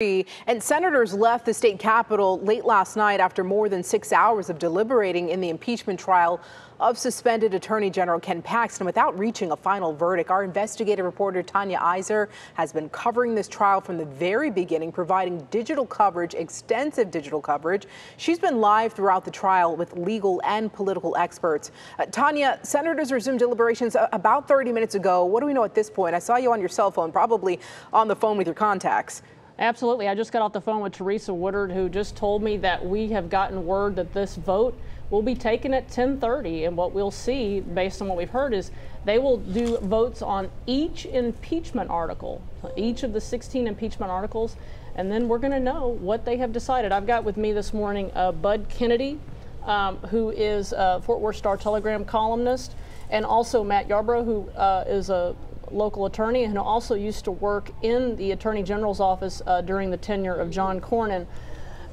And senators left the state capitol late last night after more than six hours of deliberating in the impeachment trial of suspended Attorney General Ken Paxton without reaching a final verdict. Our investigative reporter Tanya Eiserer has been covering this trial from the very beginning, providing digital coverage, extensive digital coverage. She's been live throughout the trial with legal and political experts. Uh, Tanya, senators resumed deliberations about 30 minutes ago. What do we know at this point? I saw you on your cell phone, probably on the phone with your contacts. Absolutely. I just got off the phone with Teresa Woodard, who just told me that we have gotten word that this vote will be taken at 10:30, and what we'll see, based on what we've heard, is they will do votes on each impeachment article, each of the 16 impeachment articles, and then we're going to know what they have decided. I've got with me this morning uh, Bud Kennedy, um, who is a Fort Worth Star Telegram columnist, and also Matt Yarbrough, who uh, is a local attorney and also used to work in the Attorney General's office uh, during the tenure of John Cornyn.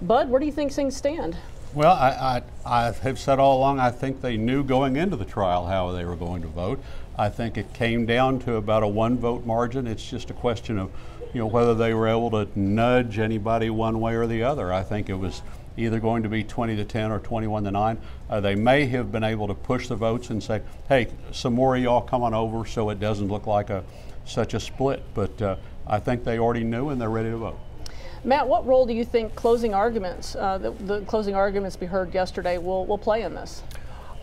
Bud, where do you think things stand? Well, I, I, I, have said all along, I think they knew going into the trial how they were going to vote. I think it came down to about a one vote margin. It's just a question of, you know, whether they were able to nudge anybody one way or the other. I think it was either going to be 20 to 10 or 21 to 9. Uh, they may have been able to push the votes and say, hey, some more of y'all come on over so it doesn't look like a such a split. But uh, I think they already knew and they're ready to vote. Matt, what role do you think closing arguments, uh, the, the, closing arguments we heard yesterday, will, will play in this?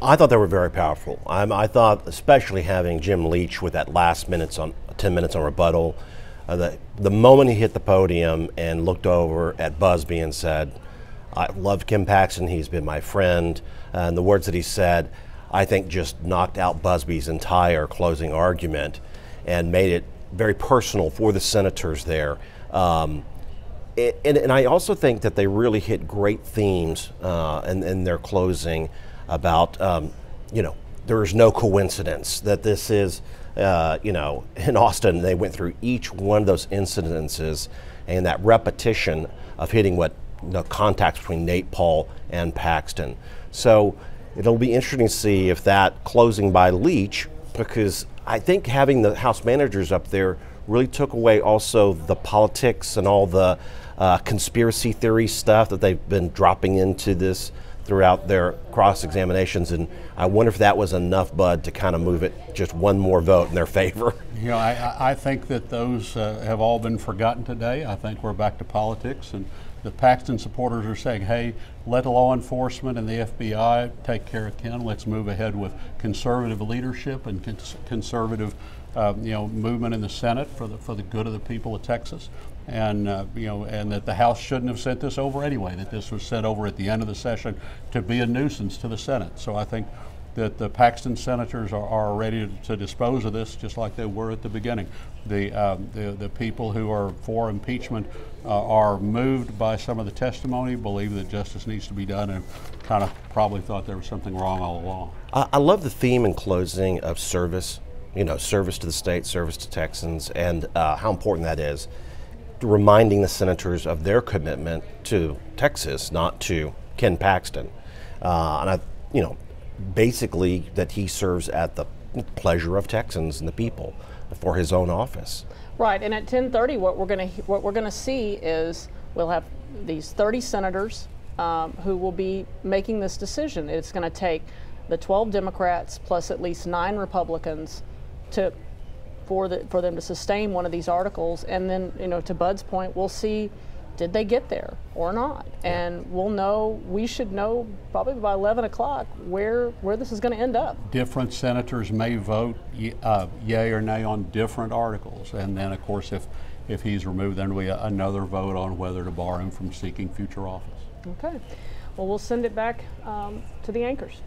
I thought they were very powerful. Um, I thought, especially having Jim Leach with that last minutes on 10 minutes on rebuttal, uh, the, the moment he hit the podium and looked over at Buzbee and said, I loved Ken Paxton. He's been my friend. and the words that he said, I think, just knocked out Buzbee's entire closing argument and made it very personal for the senators there. Um, and, and, I also think that they really hit great themes uh, in, in, their closing about, um, you know, there is no coincidence that this is, uh, you know, in Austin, they went through each one of those incidences and that repetition of hitting what the contacts between Nate Paul and Paxton. So it'll be interesting to see if that closing by Leach, because I think having the House managers up there really took away also the politics and all the uh, conspiracy theory stuff that they've been dropping into this throughout their cross examinations. And I wonder if that was enough, Bud, to kind of move it just one more vote in their favor. You know, I, I think that those uh, have all been forgotten today. I think we're back to politics. And the Paxton supporters are saying, hey, let law enforcement and the FBI take care of Ken. Let's move ahead with conservative leadership and cons- conservative, uh, you know, movement in the Senate for the for the good of the people of Texas. And uh, you know, and that the House shouldn't have sent this over anyway. That this was sent over at the end of the session to be a nuisance to the Senate. So I think that the Paxton senators are, are ready to, dispose of this just like they were at the beginning. The, um, the, the, people who are for impeachment uh, are moved by some of the testimony, believe that justice needs to be done, and kind of probably thought there was something wrong all along. I, I love the theme in closing of service, you know, service to the state, service to Texans, and uh, how important that is. Reminding the senators of their commitment to Texas, not to Ken Paxton. Uh, and I, you know, basically that he serves at the pleasure of Texans and the people for his own office. Right, and at 10:30, what we're going to what we're going to see is we'll have these 30 senators um, who will be making this decision. It's going to take the 12 Democrats plus at least nine Republicans to for the for them to sustain one of these articles, and then you know to Bud's point, we'll see did they get there or not? And we'll know, we should know probably by 11 o'clock where, where this is going to end up. Different senators may vote uh, yay or nay on different articles. And then, of course, if, if he's removed, then we another vote on whether to bar him from seeking future office. Okay. Well, we'll send it back um, to the anchors.